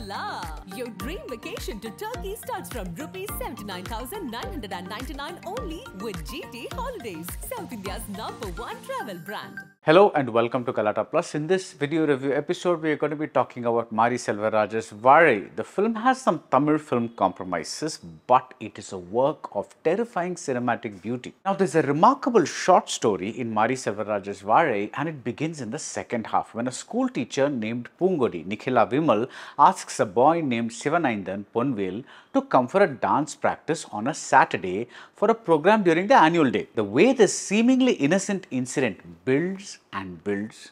Voila! Your dream vacation to Turkey starts from rupees 79,999 only with GT Holidays, South India's number one travel brand. Hello and welcome to Galatta Plus. In this video review episode, we are going to be talking about Mari Selvaraj's Vaazhai. The film has some Tamil film compromises, but it is a work of terrifying cinematic beauty. Now, there's a remarkable short story in Mari Selvaraj's Vaazhai, and it begins in the second half when a school teacher named Pungodi, Nikhila Vimal, asks a boy named Sivanandan Ponvel to come for a dance practice on a Saturday for a program during the annual day. The way this seemingly innocent incident builds and builds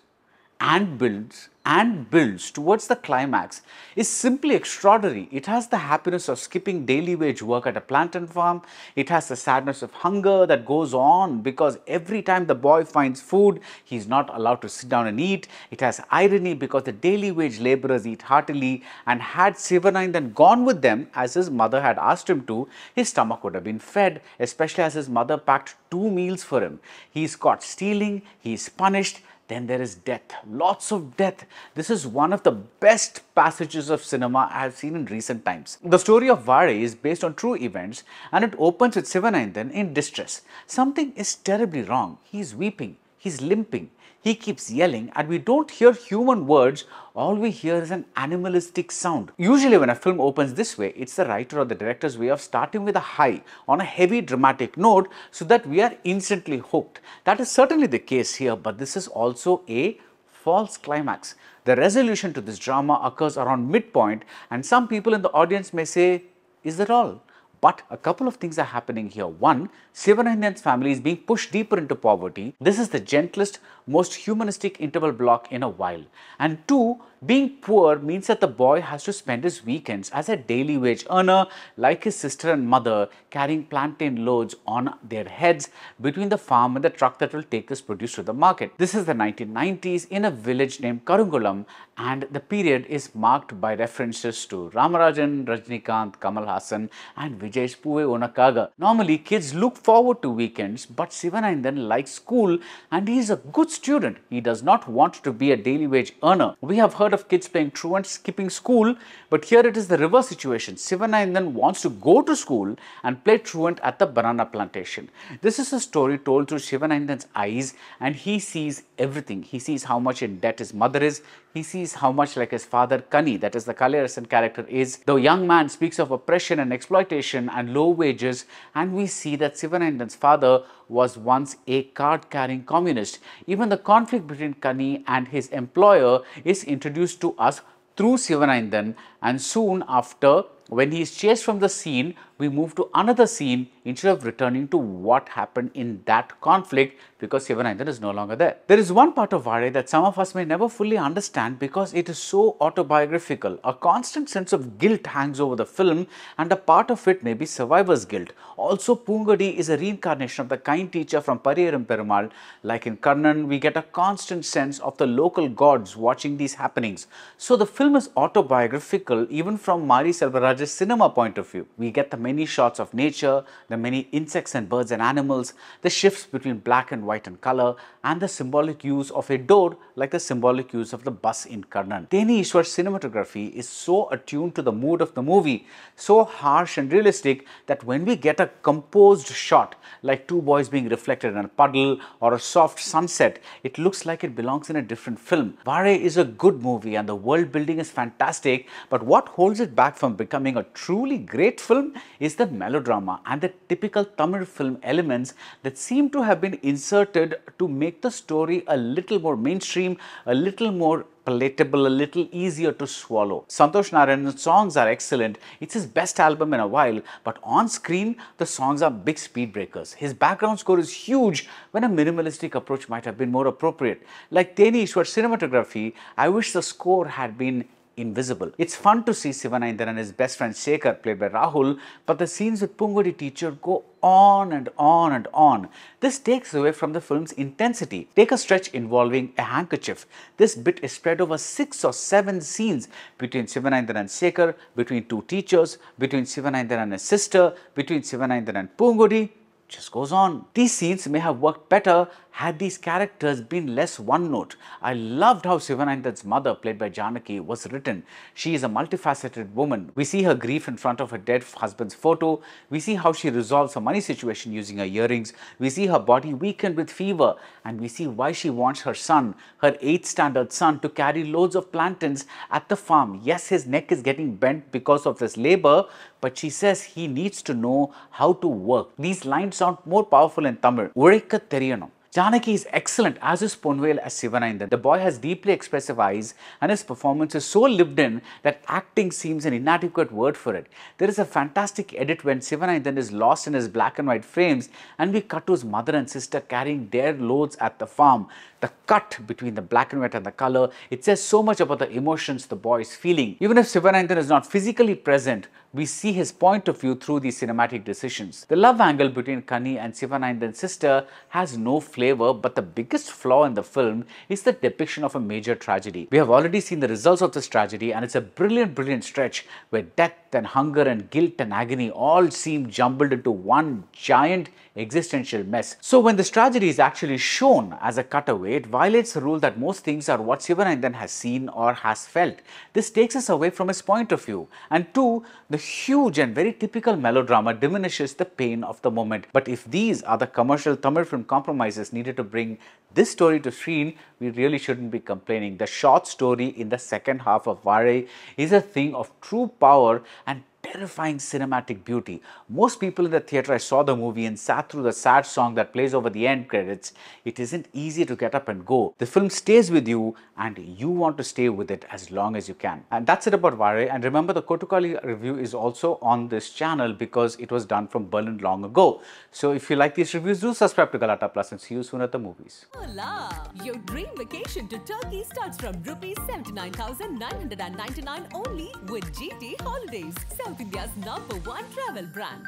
and builds and builds towards the climax is simply extraordinary. It has the happiness of skipping daily wage work at a plantain farm. It has the sadness of hunger that goes on because every time the boy finds food, he is not allowed to sit down and eat. It has irony because the daily wage laborers eat heartily and had Sivanandan gone with them as his mother had asked him to, his stomach would have been fed, especially as his mother packed two meals for him. He is caught stealing, he is punished, then there is death, lots of death. This is one of the best passages of cinema I have seen in recent times. The story of Vaazhai is based on true events and it opens with Sivanandan in distress. Something is terribly wrong. He is weeping, he is limping, he keeps yelling and we don't hear human words, all we hear is an animalistic sound. Usually when a film opens this way, it's the writer or the director's way of starting with a high on a heavy dramatic note so that we are instantly hooked. That is certainly the case here, but this is also a false climax. The resolution to this drama occurs around midpoint and some people in the audience may say, is that all? But a couple of things are happening here. One, Sivanandan's family is being pushed deeper into poverty. This is the gentlest, most humanistic interval block in a while. And two, being poor means that the boy has to spend his weekends as a daily wage earner, like his sister and mother, carrying plantain loads on their heads between the farm and the truck that will take his produce to the market. This is the 1990s in a village named Karungulam, and the period is marked by references to Ramarajan, Rajinikanth, Kamal Haasan, and Vijay's Poove Unakkaga. Normally, kids look forward to weekends, but Sivanandan likes school and he is a good student. He does not want to be a daily wage earner. We have heard of kids playing truant, skipping school, but here it is the reverse situation. Sivanandan wants to go to school and play truant at the banana plantation. This is a story told through Sivanandan's eyes and he sees everything. He sees how much in debt his mother is. He sees how much like his father Kani, that is the Kalaiyarasan character is. The young man speaks of oppression and exploitation and low wages and we see that Sivanandan's father was once a card carrying communist. Even the conflict between Kani and his employer is introduced to us through Sivanandan and soon after when he is chased from the scene, we move to another scene instead of returning to what happened in that conflict because Sivanandan is no longer there. There is one part of Vaazhai that some of us may never fully understand because it is so autobiographical. A constant sense of guilt hangs over the film and a part of it may be survivor's guilt. Also, Pungodi is a reincarnation of the kind teacher from Pariyerum Perumal. Like in Karnan, we get a constant sense of the local gods watching these happenings. So, the film is autobiographical even from Mari Selvaraj's cinema point of view. We get the many shots of nature, the many insects and birds and animals, the shifts between black and white and color, and the symbolic use of a door like the symbolic use of the bus in Karnan. Theni Eswar's cinematography is so attuned to the mood of the movie, so harsh and realistic that when we get a composed shot like two boys being reflected in a puddle or a soft sunset, it looks like it belongs in a different film. Vaazhai is a good movie and the world building is fantastic, but what holds it back from becoming a truly great film is the melodrama and the typical Tamil film elements that seem to have been inserted to make the story a little more mainstream, a little more palatable, a little easier to swallow. Santhosh Narayanan's songs are excellent. It's his best album in a while, but on screen, the songs are big speed breakers. His background score is huge when a minimalistic approach might have been more appropriate. Like Theni Eswar's cinematography, I wish the score had been invisible. It's fun to see Sivanandan and his best friend Shekhar, played by Rahul, but the scenes with Pungodi teacher go on and on and on. This takes away from the film's intensity. Take a stretch involving a handkerchief. This bit is spread over six or seven scenes between Sivanandan and Shekhar, between two teachers, between Sivanandan and his sister, between Sivanandan and Pungodi, just goes on. These scenes may have worked better had these characters been less one note. I loved how Sivanandan's mother, played by Janaki, was written. She is a multifaceted woman. We see her grief in front of her dead husband's photo. We see how she resolves her money situation using her earrings. We see her body weakened with fever. And we see why she wants her son, her 8th standard son, to carry loads of plantains at the farm. Yes, his neck is getting bent because of this labor, but she says he needs to know how to work. These lines sound more powerful in Tamil. Ureka Janaki is excellent, as is Ponvel as Sivananthan. The boy has deeply expressive eyes and his performance is so lived in that acting seems an inadequate word for it. There is a fantastic edit when Sivananthan is lost in his black and white frames and we cut to his mother and sister carrying their loads at the farm. The cut between the black and white and the color, it says so much about the emotions the boy is feeling. Even if Sivananthan is not physically present, we see his point of view through these cinematic decisions. The love angle between Kani and Sivananthan's sister has no flavor, but the biggest flaw in the film is the depiction of a major tragedy. We have already seen the results of this tragedy, and it's a brilliant, brilliant stretch where death and hunger and guilt and agony all seem jumbled into one giant existential mess. So when this tragedy is actually shown as a cutaway, it violates the rule that most things are what Sivananthan has seen or has felt. This takes us away from his point of view. And two, the huge and very typical melodrama diminishes the pain of the moment. But if these are the commercial Tamil film compromises needed to bring this story to screen, we really shouldn't be complaining. The short story in the second half of Vaazhai is a thing of true power and terrifying cinematic beauty. Most people in the theatre I saw the movie and sat through the sad song that plays over the end credits. It isn't easy to get up and go. The film stays with you and you want to stay with it as long as you can. And that's it about Vaazhai. And remember the Kottukkaali review is also on this channel because it was done from Berlin long ago. So if you like these reviews, do subscribe to Galatta Plus and see you soon at the movies. Hola! Your dream vacation to Turkey starts from rupees 79,999 only with GT Holidays, India's number one travel brand.